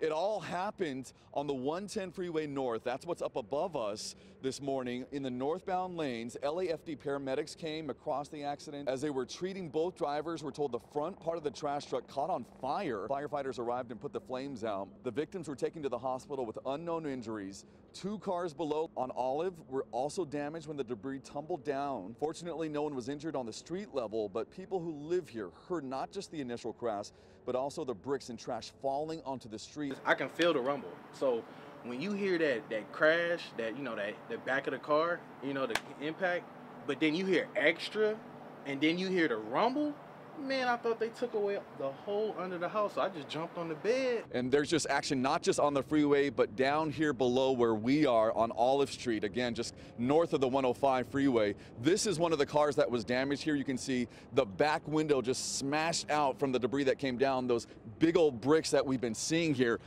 It all happened on the 110 freeway north. That's what's up above us this morning in the northbound lanes. LAFD paramedics came across the accident. As they were treating both drivers, we're told the front part of the trash truck caught on fire. Firefighters arrived and put the flames out. The victims were taken to the hospital with unknown injuries. Two cars below on Olive were also damaged when the debris tumbled down. Fortunately, no one was injured on the street level, but people who live here heard not just the initial crash, but also the bricks and trash falling onto the street. I can feel the rumble. So when you hear that that crash, that you know that the back of the car, you know the impact, but then you hear extra, and then you hear the rumble. Man, I thought they took away the whole under the house. So I just jumped on the bed. And there's just action not just on the freeway, but down here below where we are on Olive Street, again, just north of the 105 freeway. This is one of the cars that was damaged here. You can see the back window just smashed out from the debris that came down, those big old bricks that we've been seeing here.